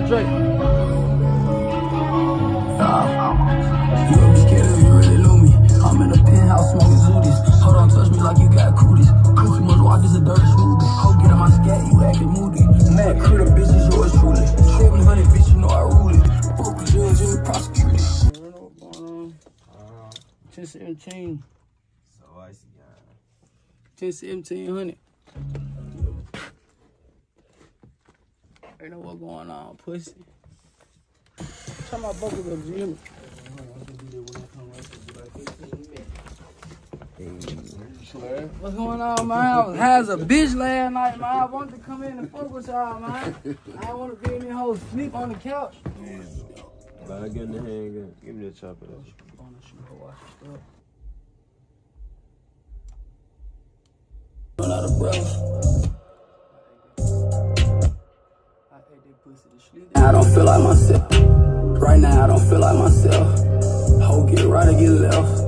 my Drake. You don't be scared if you really knew me. I'm in the penthouse smoking zooties. Hold on, touch me like you got cooties. Cookie must walk this a dirty smoothie. Ho, get on my scat, you acting moody. Mad crew, the bitch is yours truly. 700, bitch, you know I rule it. Fuck the judge and the prosecutor. I don't what's going on. 10, 17. So I see. Uh, 10, 1700. Ain't know what's going on, pussy. Tell my buckle up, you hear me? What's going on, man? I was high as a bitch last night, man. I wanted to come in and fuck with y'all, man. I didn't want to be in this whole sleep on the couch. But I get in the hand, get- give me the chopper. though. Going to shoot, go wash your stuff. Run out of breath. I don't feel like myself. Right now, I don't feel like myself. Ho, get right or get left.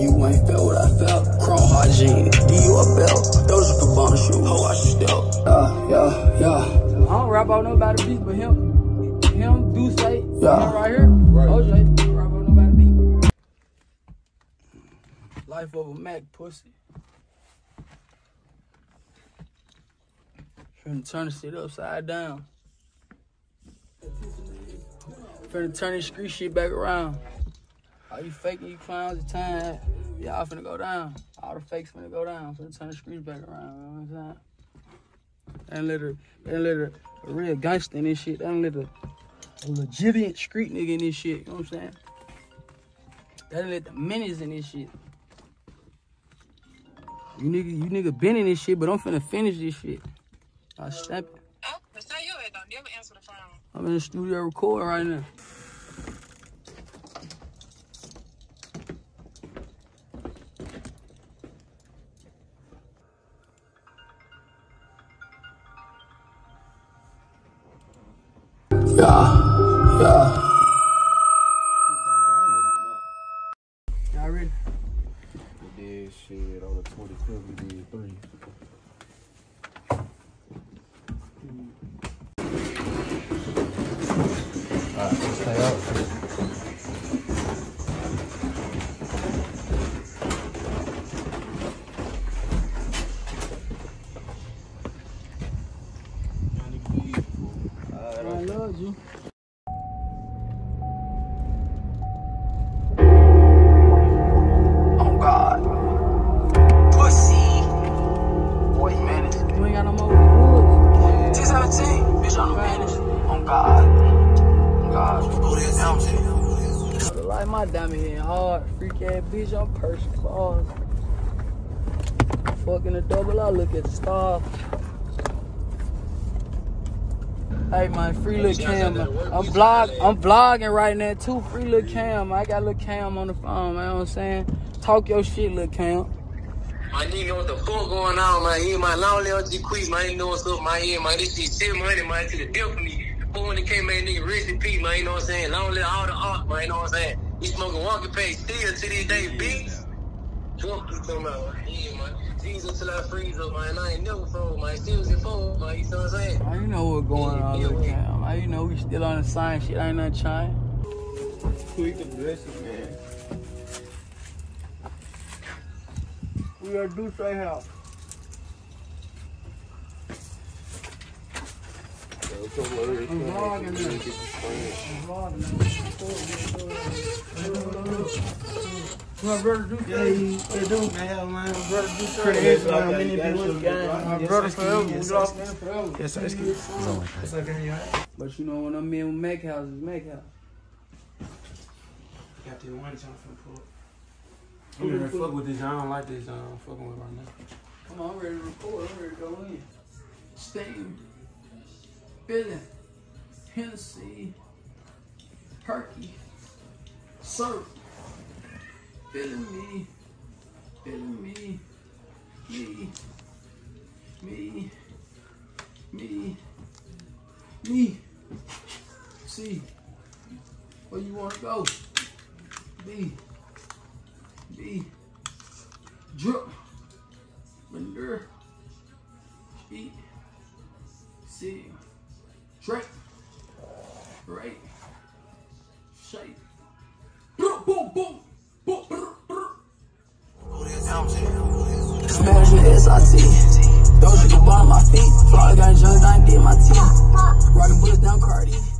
You ain't felt what I felt. Chrome Hearts jeans, give you a belt. Those are Cabana shoes. Ho, I should step. Yeah, yeah, yeah. I don't rap about nobody beat but him. Him, do say, Yeah. him right here. Right. OJ, I don't rap about nobody beat. Life of a Mac pussy. Finna turn the shit upside down. Finna turn this street shit back around. All you faking, you clowns, the time, y'all finna go down. All the fakes finna go down. Finna turn the streets back around. You know what I'm saying? And her, and let her, a real gangster in this shit. Don't let a, legitimate street nigga in this shit. You know what I'm saying? They don't let the menace in this shit. You nigga, you nigga been in this shit, but I'm finna finish this shit. I stamp it. Oh, it's not your head, though. Never answer the phone. I'm in the studio recording right now. Yeah, yeah. Y'all ready? We did shit on the 25th, we did three. Alright, stay up. I you. Oh God. Pussy. Boy, menace. You ain't got no more woods. 217. Bitch, I'm menace. Oh God. Oh God. I like my diamond hitting hard. Freak ass bitch, I'm person balls. Fucking a double, I look at the stars. Hey man, free little cam. I'm vlog, I'm vlogging right now too. Free little cam. I got little cam on the phone, man. You know what I'm saying? Talk your shit, little cam. You know what the fuck going on, man. Yeah, my long little G Queez, man. You know what's up, man. Yeah, man. This shit shit money, man, to the death for me. Before when it came, man, nigga, rest in peace, man. You know what I'm saying? Long live all the art, man. You know what I'm saying? He smoking walking page still to this day, bitch. Fuck you talking about. Yeah, man. Jesus till I freeze up, man. I ain't never froze, man. Still was fold, man. You know what I'm saying? Man, you know what's going on, little cam. Man, you know we still on the same shit. Ain't nothing changed. Tweak the blessing, man. We gotta do straight house. Yo, come over here, I'm come vlogging on, now. get this friend. My brother do Yeah, he, they do, man. Man, brother do pretty straight easy, man. Many people with the game. My Yes, brother sir, forever. We yes, lost sir. him forever. Yes, sir. It's good. It's okay, you alright? But you know when I'm in with Mac House, it's Mac House. Got the one time for the pull. I'm ready to fuck with this. I don't like this. Uh, I'm fucking with right now. Come on, I'm ready to record. I'm ready to go in. Steam, feeling, Hennessy, Perky, surf, feeling me, feeling me, me, me, me, me. C, where you wanna go? B, B, drip. Bender, E, C, Drake, great. Shake. Smash the SIT. Those you can buy my feet. Fly got junk, I ain't did my teeth. Rockin' bullets down Cardi.